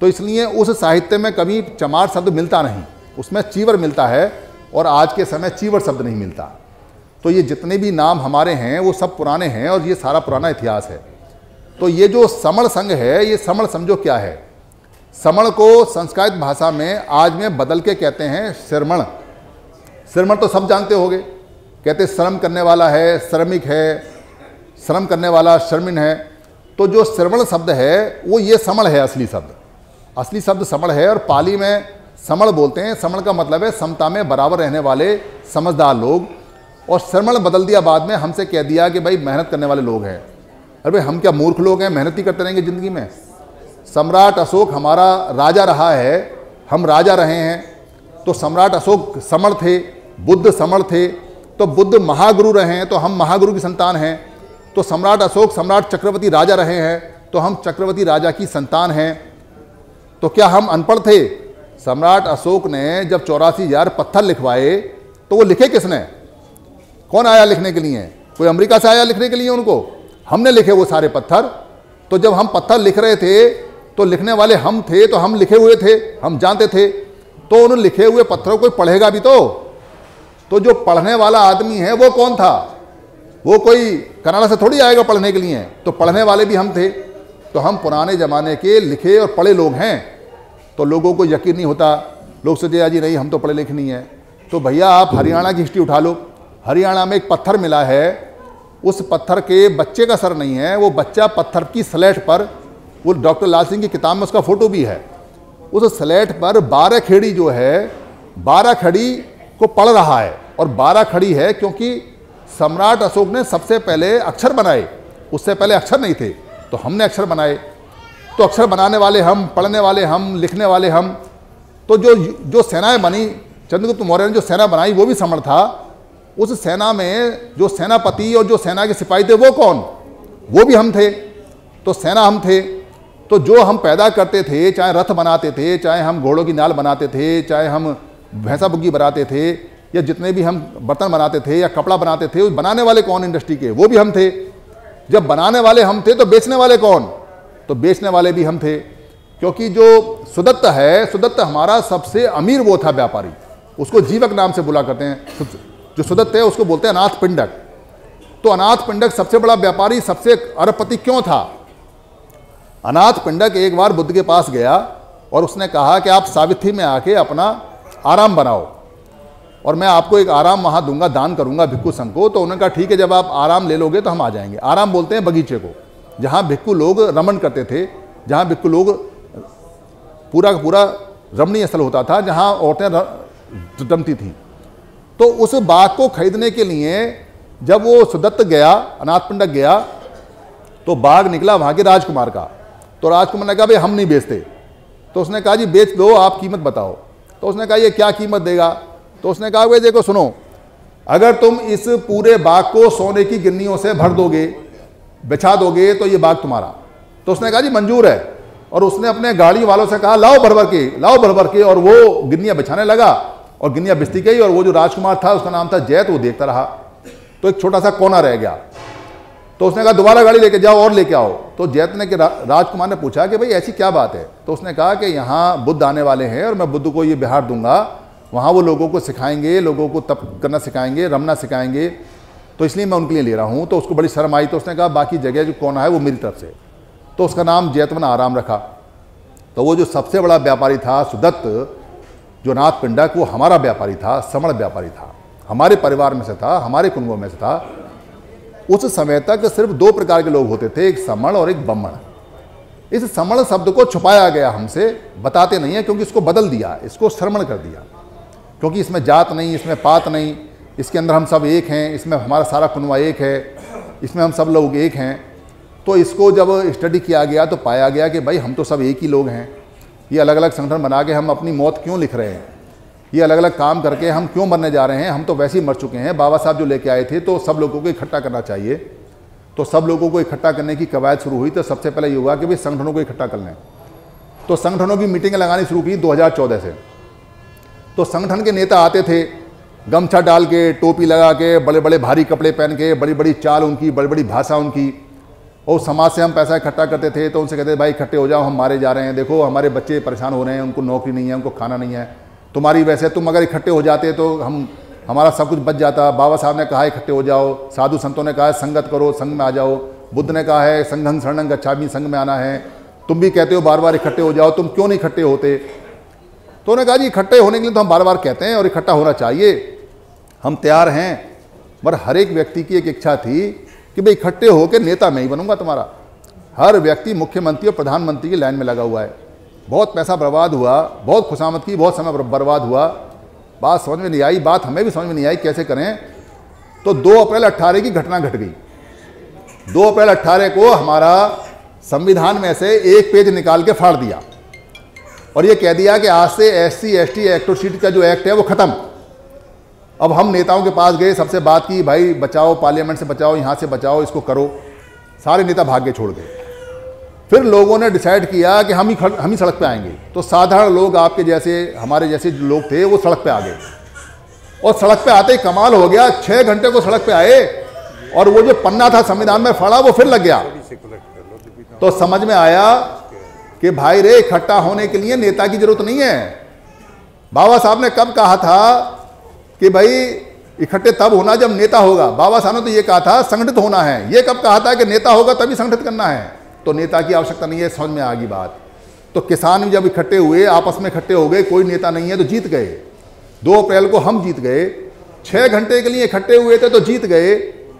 तो इसलिए उस साहित्य में कभी चमार शब्द मिलता नहीं। उसमें चीवर मिलता है और आज के समय चीवर शब्द नहीं मिलता। तो ये जितने भी नाम हमारे हैं, वो सब पुराने हैं और ये सारा पुराना इतिहास है। तो ये जो समण संघ है, ये समण समझो क्या है? समण को संस्कृत भाषा में आज में बदल के कहते हैं श्रमण। श्रमण तो सब जानते होंगे। कहते श्रम करने वाला है, श्रमिक है, श्रम करने वाला शर्मिन है। तो जो श्रवण शब्द है, वो ये समण है, असली शब्द। असली शब्द समण है और पाली में समण बोलते हैं। समण का मतलब है समता में बराबर रहने वाले समझदार लोग। और श्रमण बदल दिया बाद में हमसे कह दिया कि भाई मेहनत करने वाले लोग हैं। अरे भाई, हम क्या मूर्ख लोग हैं? मेहनत ही करते रहेंगे ज़िंदगी में। सम्राट अशोक हमारा राजा रहा है, हम राजा रहे हैं। तो सम्राट अशोक समण थे, बुद्ध समण थे तो बुद्ध महागुरु रहे हैं तो हम महागुरु की संतान हैं। तो सम्राट अशोक, सम्राट चक्रवर्ती राजा रहे हैं तो हम चक्रवर्ती राजा की संतान हैं। तो क्या हम अनपढ़ थे? सम्राट अशोक ने जब चौरासी हज़ार पत्थर लिखवाए तो वो लिखे किसने? कौन आया लिखने के लिए? कोई अमेरिका से आया लिखने के लिए उनको? हमने लिखे वो सारे पत्थर। तो जब हम पत्थर लिख रहे थे तो लिखने वाले हम थे तो हम लिखे हुए थे, हम जानते थे। तो उन लिखे हुए पत्थरों को पढ़ेगा भी तो। तो जो पढ़ने वाला आदमी है, वो कौन था? वो कोई कनाडा से थोड़ी आएगा पढ़ने के लिए। तो पढ़ने वाले भी हम थे। तो हम पुराने ज़माने के लिखे और पढ़े लोग हैं। तो लोगों को यकीन नहीं होता, लोग सोचे जी, नहीं, हम तो पढ़े लिखे नहीं हैं। तो भैया, आप हरियाणा की हिस्ट्री उठा लो। हरियाणा में एक पत्थर मिला है उस पत्थर के बच्चे का सर नहीं है, वो बच्चा पत्थर की स्लेट पर, वो डॉक्टर लाल सिंह की किताब में उसका फ़ोटो भी है। उस स्लेट पर बारह खेड़ी जो है, बारह खड़ी को पढ़ रहा है और बारह खड़ी है क्योंकि सम्राट अशोक ने सबसे पहले अक्षर बनाए। उससे पहले अक्षर नहीं थे तो हमने अक्षर बनाए। तो अक्षर बनाने वाले हम, पढ़ने वाले हम, लिखने वाले हम तो जो जो सेनाएँ बनी, चंद्रगुप्त मौर्य ने जो सेना बनाई, वो भी समर था। उस सेना में जो सेनापति और जो सेना के सिपाही थे, वो कौन? वो भी हम थे। तो सेना हम थे। तो जो हम पैदा करते थे, चाहे रथ बनाते थे, चाहे हम घोड़ों की नाल बनाते थे, चाहे हम भैंसा बुग्गी बनाते थे, या जितने भी हम बर्तन बनाते थे, या कपड़ा बनाते थे, उस बनाने वाले कौन इंडस्ट्री के? वो भी हम थे। जब बनाने वाले हम थे तो बेचने वाले कौन? तो बेचने वाले भी हम थे। क्योंकि जो सुदत्त है, सुदत्त हमारा सबसे अमीर वो था व्यापारी। उसको जीवक नाम से बुला करते हैं। जो सुदत्त है, उसको बोलते हैं अनाथ पिंडक। तो अनाथ पिंडक सबसे बड़ा व्यापारी, सबसे अरबपति क्यों था? अनाथ पिंडक एक बार बुद्ध के पास गया और उसने कहा कि आप सावित्री में आके अपना आराम बनाओ और मैं आपको एक आराम वहाँ दूँगा, दान करूँगा भिक्खु संघ को। तो उन्होंने कहा, ठीक है, जब आप आराम ले लोगे तो हम आ जाएँगे। आराम बोलते हैं बगीचे को, जहाँ भिक्खु लोग रमन करते थे, जहाँ भिक्खु लोग पूरा का पूरा रमणीय स्थल होता था, जहाँ औरतें रमती थीं। तो उस बाघ को खरीदने के लिए जब वो सुदत्त गया, अनाथ पंडक गया तो बाग निकला वहाँ के राजकुमार का। तो राजकुमार ने कहा, भाई हम नहीं बेचते। तो उसने कहा, जी, बेच दो, आप कीमत बताओ। तो उसने कहा, ये क्या कीमत देगा? तो उसने कहा, भाई देखो, सुनो, अगर तुम इस पूरे बाघ को सोने की गिन्नियों से भर दोगे, बिछा दोगे तो ये बाग तुम्हारा। तो उसने कहा, जी, मंजूर है। और उसने अपने गाड़ी वालों से कहा, लाओ भर भर के, लाओ भर भर के। और वो गिन्नियाँ बिछाने लगा। और गिन्नियाँ बिस्ती गई और वो जो राजकुमार था उसका नाम था जैत वो देखता रहा। तो एक छोटा सा कोना रह गया। तो उसने कहा दोबारा गाड़ी लेके जाओ और लेके आओ। तो जैत ने के रा, राजकुमार ने पूछा कि भाई ऐसी क्या बात है? तो उसने कहा कि यहाँ बुद्ध आने वाले हैं और मैं बुद्ध को ये बिहार दूँगा। वहाँ वो लोगों को सिखाएँगे लोगों को तप करना सिखाएँगे रमना सिखाएँगे। तो इसलिए मैं उनके लिए ले रहा हूँ। तो उसको बड़ी शर्म आई। तो उसने कहा बाकी जगह जो कौन है वो मेरी तरफ़ से। तो उसका नाम जैतवन आराम रखा। तो वो जो सबसे बड़ा व्यापारी था सुदत्त जो नाथ पिंडक वो हमारा व्यापारी था समण व्यापारी था, हमारे परिवार में से था, हमारे कुंभों में से था, उस समय तक सिर्फ़ दो प्रकार के लोग होते थे, एक समण और एक बम्मण। इस समण शब्द को छुपाया गया हमसे, बताते नहीं है क्योंकि इसको बदल दिया, इसको श्रमण कर दिया। क्योंकि इसमें जात नहीं, इसमें पात नहीं, इसके अंदर हम सब एक हैं, इसमें हमारा सारा कुनवा एक है, इसमें हम सब लोग एक हैं। तो इसको जब स्टडी किया गया तो पाया गया कि भाई हम तो सब एक ही लोग हैं। ये अलग अलग संगठन बना के हम अपनी मौत क्यों लिख रहे हैं? ये अलग अलग काम करके हम क्यों मरने जा रहे हैं? हम तो वैसे ही मर चुके हैं। बाबा साहब जो लेके आए थे तो सब लोगों को इकट्ठा करना चाहिए। तो सब लोगों को इकट्ठा करने की कवायद शुरू हुई तो सबसे पहले ये हुआ कि भाई संगठनों को इकट्ठा कर लें। तो संगठनों की मीटिंगें लगानी शुरू की 2014 से। तो संगठन के नेता आते थे, गमछा डाल के, टोपी लगा के बड़े बड़े भारी कपड़े पहन के बड़ी बड़ी चाल उनकी बड़ी बड़ी भाषा उनकी। और समाज से हम पैसा इकट्ठा करते थे तो उनसे कहते भाई, इकट्ठे हो जाओ, हम मारे जा रहे हैं। देखो, हमारे बच्चे परेशान हो रहे हैं, उनको नौकरी नहीं है, उनको खाना नहीं है। तुम्हारी वैसे तुम अगर इकट्ठे हो जाते तो हम, हमारा सब कुछ बच जाता। बाबा साहब ने कहा, इकट्ठे हो जाओ। साधु संतों ने कहा, संगत करो संघ में आ जाओ। बुद्ध ने कहा है संघं शरणं गच्छामि संघ में आना है। तुम भी कहते हो बार बार इकट्ठे हो जाओ। तुम क्यों नहीं इकट्ठे होते? तो उन्होंने कहा, जी, इकट्ठे होने के लिए तो हम बार बार कहते हैं और इकट्ठा होना चाहिए। हम तैयार हैं। पर हर एक व्यक्ति की एक इच्छा थी कि भाई इकट्ठे होकर नेता मैं ही बनूँगा तुम्हारा। हर व्यक्ति मुख्यमंत्री और प्रधानमंत्री की लाइन में लगा हुआ है। बहुत पैसा बर्बाद हुआ, बहुत खुशामद की, बहुत समय बर्बाद हुआ। बात समझ में नहीं आई, बात हमें भी समझ में नहीं आई, कैसे करें? तो 2 अप्रैल 18 की घटना घट गई। 2 अप्रैल 18 को हमारा संविधान में से एक पेज निकाल के फाड़ दिया। और ये कह दिया कि आज से एस सी एस टी एक्टोसीट का जो एक्ट है वो खत्म। अब हम नेताओं के पास गए, सबसे बात की, भाई, बचाओ, पार्लियामेंट से बचाओ, यहाँ से बचाओ, इसको करो। सारे नेता भाग के छोड़ गए। फिर लोगों ने डिसाइड किया कि हम ही हम ही सड़क पे आएँगे। तो साधारण लोग आपके जैसे, हमारे जैसे लोग थे, वो सड़क पे आ गए। और सड़क पे आते ही कमाल हो गया छः घंटे को सड़क पे आए और वो जो पन्ना था संविधान में फड़ा, वो फिर लग गया। तो समझ में आया कि भाई रे, इकट्ठा होने के लिए नेता की ज़रूरत नहीं है। बाबा साहब ने कब कहा था कि भाई इकट्ठे तब होना जब नेता होगा। बाबा साहब ने तो ये कहा था, संगठित होना है। ये कब कहा था कि नेता होगा तभी संगठित करना है? तो नेता की आवश्यकता नहीं है, समझ में आ गई बात। तो किसान भी जब इकट्ठे हुए, आपस में इकट्ठे हो गए, कोई नेता नहीं है तो जीत गए। दो अप्रैल को हम जीत गए। छः घंटे के लिए इकट्ठे हुए थे तो जीत गए।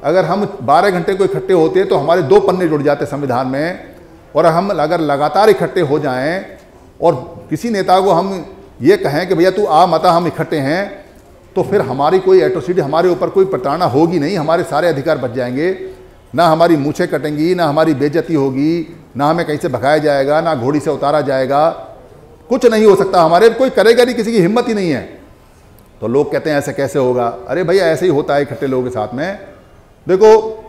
अगर हम बारह घंटे को इकट्ठे होते तो हमारे दो पन्ने जुड़ जाते संविधान में। और हम अगर लगातार इकट्ठे हो जाएँ, और किसी नेता को हम ये कहें कि भैया तू आ, मता हम इकट्ठे हैं तो फिर हमारी कोई एट्रोसिटी हमारे ऊपर कोई प्रताड़ना होगी नहीं, हमारे सारे अधिकार बच जाएँगे। ना हमारी मूछें कटेंगी, ना हमारी बेजती होगी, ना हमें कहीं से भगाया जाएगा, ना घोड़ी से उतारा जाएगा। कुछ नहीं हो सकता हमारे, कोई करेगा नहीं, किसी की हिम्मत ही नहीं है। तो लोग कहते हैं, ऐसे कैसे होगा? अरे भैया, ऐसे ही होता है इकट्ठे लोगों के साथ में। देखो,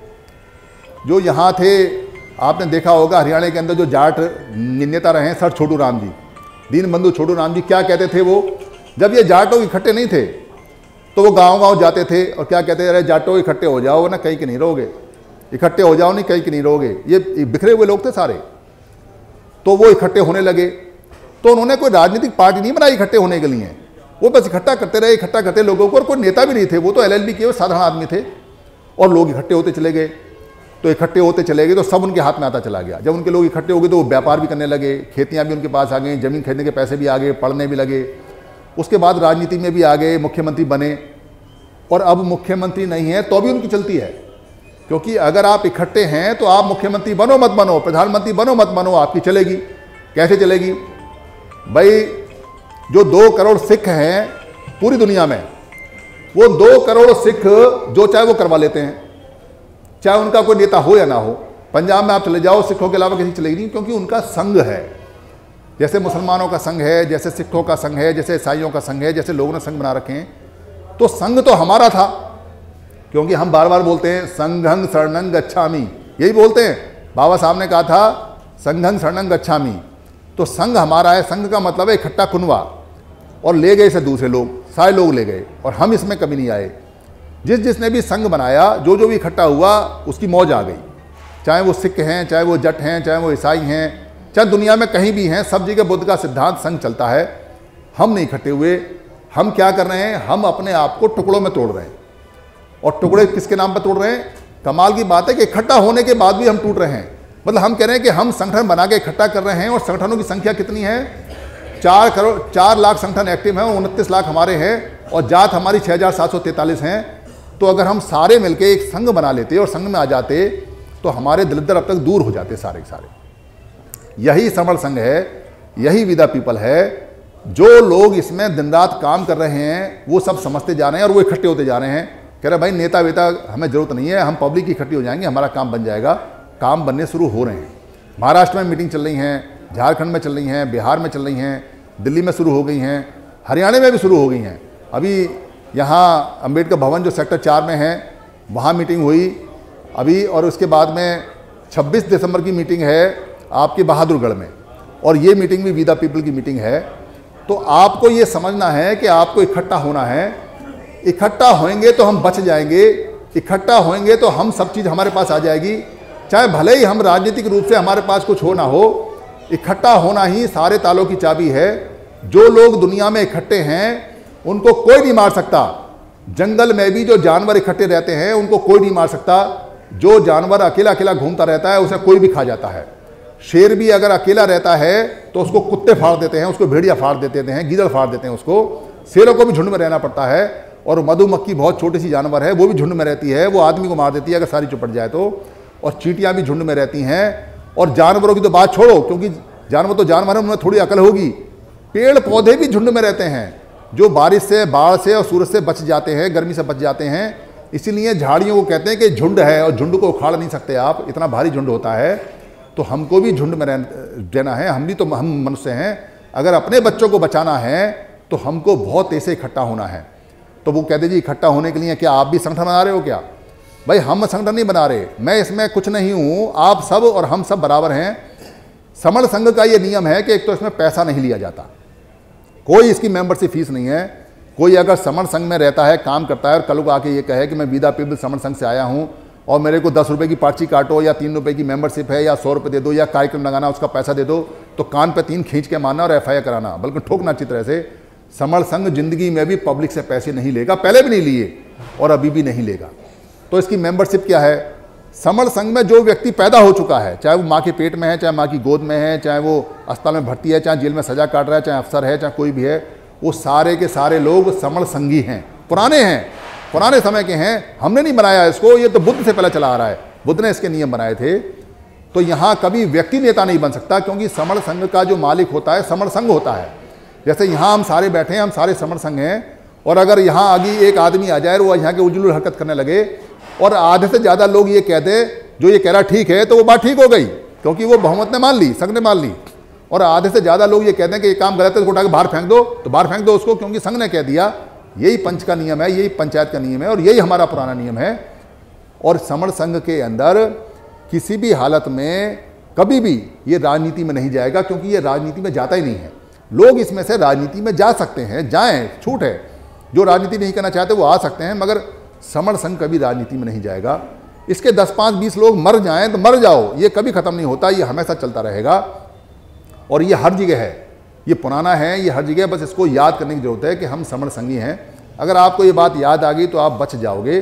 जो यहाँ थे, आपने देखा होगा, हरियाणा के अंदर जो जाट नेता रहे हैं, सर छोटू राम जी। दीन बंधु छोटू राम जी क्या कहते थे वो? जब ये जाट इकट्ठे नहीं थे तो वो गाँव गाँव जाते थे और क्या कहते अरे जाटो, इकट्ठे हो जाओ ना कहीं के नहीं रहोगे। इकट्ठे हो जाओ, नहीं कहीं के नहीं रहोगे। ये बिखरे हुए लोग थे सारे। तो वो इकट्ठे होने लगे। तो उन्होंने कोई राजनीतिक पार्टी नहीं बनाई इकट्ठे होने के लिए। वो बस इकट्ठा करते रहे, इकट्ठा करते लोगों को और कोई नेता भी नहीं थे। वो तो एलएलबी के साधारण आदमी थे और लोग इकट्ठे होते चले गए। तो इकट्ठे होते चले गए तो सब उनके हाथ में आता चला गया। जब उनके लोग इकट्ठे हो गए तो वो व्यापार भी करने लगे, खेतियाँ भी उनके पास आ गई, ज़मीन खरीदने के पैसे भी आ गए, पढ़ने भी लगे। उसके बाद राजनीति में भी आ गए, मुख्यमंत्री बने। और अब मुख्यमंत्री नहीं है तो भी उनकी चलती है। क्योंकि अगर आप इकट्ठे हैं तो आप मुख्यमंत्री बनो मत बनो, प्रधानमंत्री बनो मत बनो, आपकी चलेगी। कैसे चलेगी? भाई, जो दो करोड़ सिख हैं पूरी दुनिया में, वो दो करोड़ सिख जो चाहे वो करवा लेते हैं। चाहे उनका कोई नेता हो या ना हो, पंजाब में आप चले जाओ, सिखों के अलावा किसी चलेगी नहीं, क्योंकि उनका संघ है। जैसे मुसलमानों का संघ है, जैसे सिखों का संघ है, जैसे ईसाइयों का संघ है, जैसे लोगों ने संघ बना रखे हैं तो संघ तो हमारा था, क्योंकि हम बार बार बोलते हैं संघंग शरणंग गच्छामी। यही बोलते हैं। बाबा साहब ने कहा था संघंग शरणंग गच्छामी। तो संघ हमारा है, संघ का मतलब है इकट्ठा कुनवा और ले गए इसे दूसरे लोग, सारे लोग ले गए, और हम इसमें कभी नहीं आए। जिस जिसने भी संघ बनाया, जो जो भी इकट्ठा हुआ, उसकी मौज आ गई। चाहे वो सिख हैं, चाहे वो जट हैं, चाहे वो ईसाई हैं चाहे दुनिया में कहीं भी हैं, सब जगह बुद्ध का सिद्धांत संघ चलता है। हम नहीं इकट्ठे हुए। हम क्या कर रहे हैं? हम अपने आप को टुकड़ों में तोड़ रहे हैं। और टुकड़े किसके नाम पर तोड़ रहे हैं? कमाल की बात है कि इकट्ठा होने के बाद भी हम टूट रहे हैं। मतलब हम कह रहे हैं कि हम संगठन बना के इकट्ठा कर रहे हैं और संगठनों की संख्या कितनी है? चार करोड़, चार लाख संगठन एक्टिव हैं और उनतीस लाख हमारे हैं और जात हमारी छः हज़ार सात सौ तैंतालीस हैं। तो अगर हम सारे मिलकर एक संघ बना लेते और संघ में आ जाते तो हमारे दलिद्र अब तक दूर हो जाते सारे के सारे। यही समर संघ है, यही विदा पीपल है, जो लोग इसमें दिन रात काम कर रहे हैं, वो सब समझते जा रहे हैं और वो इकट्ठे होते जा रहे हैं। कह रहे भाई नेता वेता हमें ज़रूरत नहीं है, हम पब्लिक इकट्ठी हो जाएँगे, हमारा काम बन जाएगा। काम बनने शुरू हो रहे हैं। महाराष्ट्र में मीटिंग चल रही हैं, झारखंड में चल रही हैं, बिहार में चल रही हैं, दिल्ली में शुरू हो गई हैं, हरियाणा में भी शुरू हो गई हैं। अभी यहाँ अंबेडकर भवन जो सेक्टर चार में है, वहाँ मीटिंग हुई। अभी और उसके बाद में 26 दिसंबर की मीटिंग है आपके बहादुरगढ़ में। और ये मीटिंग भी विदा पीपल की मीटिंग है। तो आपको ये समझना है कि आपको इकट्ठा होना है। इकट्ठा होंगे तो हम बच जाएँगे। इकट्ठा होंगे तो हम सब चीज़ हमारे पास आ जाएगी। चाहे भले ही हम राजनीतिक रूप से हमारे पास कुछ हो ना हो, इकट्ठा होना ही सारे तालों की चाबी है। जो लोग दुनिया में इकट्ठे हैं, उनको कोई नहीं मार सकता। जंगल में भी जो जानवर इकट्ठे रहते हैं, उनको कोई नहीं मार सकता। जो जानवर अकेला अकेला घूमता रहता है, उसे कोई भी खा जाता है। शेर भी अगर अकेला रहता है तो उसको कुत्ते फाड़ देते हैं, उसको भेड़िया फाड़ देते हैं, गीदड़ फाड़ देते हैं उसको। शेरों को भी झुंड में रहना पड़ता है, और मधुमक्खी बहुत छोटी सी जानवर है, वो भी झुंड में रहती है, वो आदमी को मार देती है अगर सारी चुपट जाए तो। और चीटियाँ भी झुंड में रहती हैं, और जानवरों की तो बात छोड़ो, क्योंकि जानवर तो जानवर है, उनमें थोड़ी अकल होगी। पेड़ पौधे भी झुंड में रहते हैं, जो बारिश से, बाढ़ से और सूरज से बच जाते हैं, गर्मी से बच जाते हैं। इसीलिए झाड़ियों को कहते हैं कि झुंड है, और झुंड को उखाड़ नहीं सकते आप, इतना भारी झुंड होता है। तो हमको भी झुंड में रहना है। हम भी तो हम मनुष्य हैं। अगर अपने बच्चों को बचाना है तो हमको बहुत ऐसे इकट्ठा होना है। तो वो कहते जी, इकट्ठा होने के लिए क्या आप भी संगठन बना रहे हो क्या? भाई, हम संगठन नहीं बना रहे। मैं इसमें कुछ नहीं हूँ। आप सब और हम सब बराबर हैं। समर संघ का ये नियम है कि एक तो इसमें पैसा नहीं लिया जाता। कोई इसकी मेंबरशिप फ़ीस नहीं है। कोई अगर समर संघ में रहता है, काम करता है और कल को आके ये कहे कि मैं विदा पीपल समण संघ से आया हूँ और मेरे को दस रुपये की पर्ची काटो या तीन रुपये की मेंबरशिप है या सौ रुपये दे दो या कार्यक्रम लगाना, उसका पैसा दे दो तो कान पे तीन खींच के मारना और एफ़ कराना। बल्कि ठोकना अच्छी तरह से समर संघ ज़िंदगी में भी पब्लिक से पैसे नहीं लेगा, पहले भी नहीं लिए और अभी भी नहीं लेगा। तो इसकी मेंबरशिप क्या है? समर संघ में जो व्यक्ति पैदा हो चुका है, चाहे वो माँ के पेट में है, चाहे माँ की गोद में है, चाहे वो अस्पताल में भर्ती है, चाहे जेल में सजा काट रहा है, चाहे अफसर है, चाहे कोई भी है, वो सारे के सारे लोग समर संघी हैं, पुराने हैं। पुराने समय के हैं, हमने नहीं बनाया इसको, ये तो बुद्ध से पहले चला आ रहा है। बुद्ध ने इसके नियम बनाए थे। तो यहाँ कभी व्यक्ति नेता नहीं बन सकता, क्योंकि समर संघ का जो मालिक होता है, समर संघ होता है। जैसे यहाँ हम सारे बैठे हैं, हम सारे समर संघ हैं, और अगर यहाँ आगे एक आदमी आ जाए, वो यहाँ के उजुल हरकत करने लगे, और आधे से ज़्यादा लोग ये कहते जो ये कह रहा ठीक है तो वो बात ठीक हो गई, क्योंकि वो बहुमत ने मान ली, संघ ने मान ली। और आधे से ज़्यादा लोग ये कहते हैं कि ये काम गलत है उसको उठा के बाहर फेंक दो तो बाहर फेंक दो उसको, क्योंकि संघ ने कह दिया यही पंच का नियम है, यही पंचायत का नियम है और यही हमारा पुराना नियम है। और समर संघ के अंदर किसी भी हालत में कभी भी ये राजनीति में नहीं जाएगा क्योंकि ये राजनीति में जाता ही नहीं है। लोग इसमें से राजनीति में जा सकते हैं, जाएँ, छूट है। जो राजनीति नहीं करना चाहते वो आ सकते हैं, मगर समर संघ कभी राजनीति में नहीं जाएगा। इसके दस पाँच बीस लोग मर जाएँ तो मर जाओ, ये कभी ख़त्म नहीं होता, ये हमेशा चलता रहेगा। और ये हर जगह है। ये पुराना है, ये हर जगह, बस इसको याद करने की ज़रूरत है कि हम समर संगी हैं। अगर आपको ये बात याद आ गई तो आप बच जाओगे।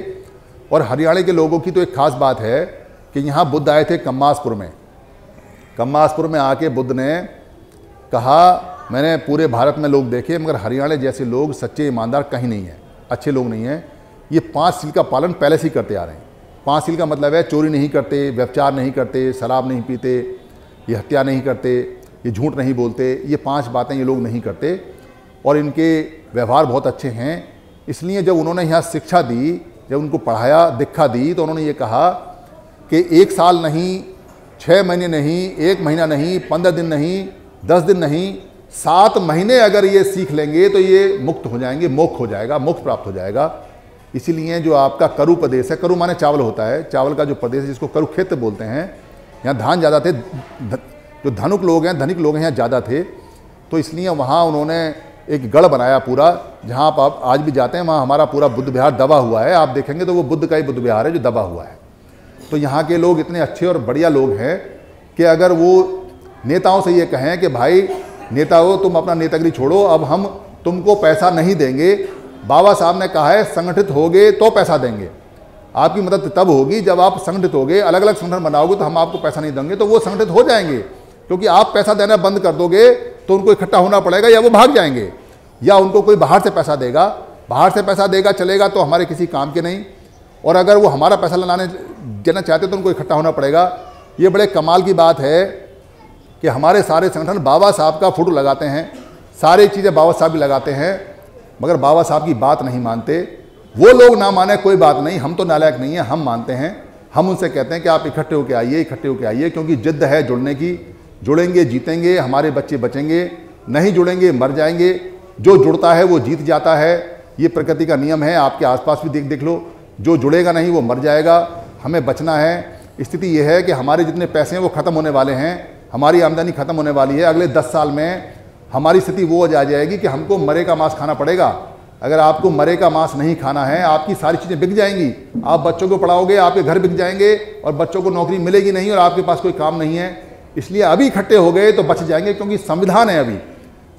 और हरियाणा के लोगों की तो एक खास बात है कि यहाँ बुद्ध आए थे कम्मासपुर में। कम्मासपुर में आके बुद्ध ने कहा, मैंने पूरे भारत में लोग देखे, मगर हरियाणा जैसे लोग सच्चे ईमानदार कहीं नहीं है, अच्छे लोग नहीं हैं। ये पाँच सील का पालन पहले से ही करते आ रहे हैं। पाँच सील का मतलब है चोरी नहीं करते व्यवचार नहीं करते, शराब नहीं पीते, ये हत्या नहीं करते ये झूठ नहीं बोलते, ये पाँच बातें ये लोग नहीं करते और इनके व्यवहार बहुत अच्छे हैं। इसलिए जब उन्होंने यहाँ शिक्षा दी, जब उनको पढ़ाया दीक्षा दी तो उन्होंने ये कहा कि एक साल नहीं छः महीने नहीं, एक महीना नहीं, पंद्रह दिन नहीं, दस दिन नहीं, सात महीने अगर ये सीख लेंगे तो ये मुक्त हो जाएँगे, मोक्ष हो जाएगा, मोक्ष प्राप्त हो जाएगा। इसीलिए जो आपका करु प्रदेश है, करु माने चावल होता है। चावल का जो प्रदेश है, जिसको करु क्षेत्र बोलते हैं, यहाँ धान ज़्यादा थे जो धनुक लोग हैं धनिक लोग हैं यहाँ ज़्यादा थे तो इसलिए वहाँ उन्होंने एक गढ़ बनाया पूरा जहाँ आप, आप आज भी जाते हैं वहाँ हमारा पूरा बुद्ध विहार दबा हुआ है। आप देखेंगे तो वो बुद्ध का ही बुद्ध विहार है जो दबा हुआ है। तो यहाँ के लोग इतने अच्छे और बढ़िया लोग हैं कि अगर वो नेताओं से ये कहें कि भाई नेता हो तुम अपना नेतागिरी छोड़ो अब हम तुमको पैसा नहीं देंगे। बाबा साहब ने कहा है संगठित होगे तो पैसा देंगे। आपकी मदद तब होगी जब आप संगठित होगे अलग अलग संगठन बनाओगे तो हम आपको पैसा नहीं देंगे तो वो संगठित हो जाएँगे। क्योंकि आप पैसा देना बंद कर दोगे तो उनको इकट्ठा होना पड़ेगा या वो भाग जाएँगे। या उनको कोई बाहर से पैसा देगा। बाहर से पैसा देगा, चलेगा तो हमारे किसी काम के नहीं। और अगर वो हमारा पैसा लाने देना चाहते तो उनको इकट्ठा होना पड़ेगा। ये बड़े कमाल की बात है कि हमारे सारे संगठन बाबा साहब का फ़ोटो लगाते हैं। सारी चीज़ें बाबा साहब भी लगाते हैं। मगर बाबा साहब की बात नहीं मानते। वो लोग ना माने, कोई बात नहीं। हम तो नालायक नहीं है, हम मानते हैं। हम उनसे कहते हैं कि आप इकट्ठे होकर आइए, इकट्ठे होकर आइए, क्योंकि जिद्द है जुड़ने की। जुड़ेंगे, जीतेंगे, हमारे बच्चे बचेंगे, नहीं जुड़ेंगे, मर जाएँगे, जो जुड़ता है वो जीत जाता है। ये प्रकृति का नियम है, आपके आसपास भी देख देख लो, जो जुड़ेगा नहीं वो मर जाएगा। हमें बचना है। स्थिति ये है कि हमारे जितने पैसे हैं वो ख़त्म होने वाले हैं। हमारी आमदनी ख़त्म होने वाली है। अगले दस साल में हमारी स्थिति वो आ जाएगी कि हमको मरे का मांस खाना पड़ेगा। अगर आपको मरे का मांस नहीं खाना है, आपकी सारी चीज़ें बिक जाएँगी। आप बच्चों को पढ़ाओगे, आपके घर बिक जाएँगे और बच्चों को नौकरी मिलेगी नहीं और आपके पास कोई काम नहीं है। इसलिए अभी इकट्ठे हो गए तो बच जाएँगे, क्योंकि संविधान है अभी।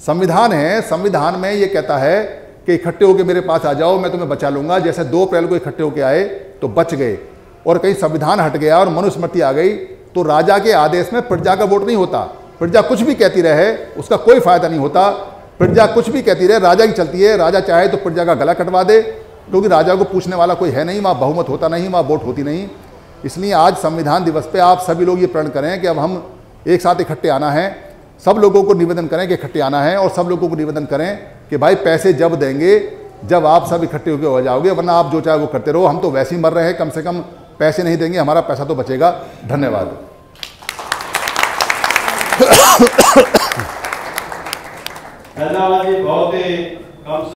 संविधान है, संविधान में ये कहता है कि इकट्ठे होकर मेरे पास आ जाओ, मैं तुम्हें बचा लूँगा। जैसे दो अप्रैल को इकट्ठे होकर आए तो बच गए। और कहीं संविधान हट गया और मनुस्मृति आ गई तो राजा के आदेश में प्रजा का वोट नहीं होता। प्रजा कुछ भी कहती रहे, उसका कोई फ़ायदा नहीं होता। प्रजा कुछ भी कहती रहे, राजा की चलती है, राजा चाहे तो प्रजा का गला कटवा दे, क्योंकि राजा को पूछने वाला कोई है नहीं, वहाँ बहुमत होता नहीं, वहाँ वोट होती नहीं। इसलिए आज संविधान दिवस पे आप सभी लोग ये प्रण करें कि अब हम एक साथ इकट्ठे आना है। सब लोगों को निवेदन करें कि इकट्ठे आना है और सब लोगों को निवेदन करें कि भाई पैसे जब देंगे, जब आप सब इकट्ठे होकर हो जाओगे, वरना आप जो चाहे वो करते रहो। हम तो वैसे ही मर रहे हैं, कम से कम पैसे नहीं देंगे, हमारा पैसा तो बचेगा। धन्यवाद। धन्यवाद बहुत ही कम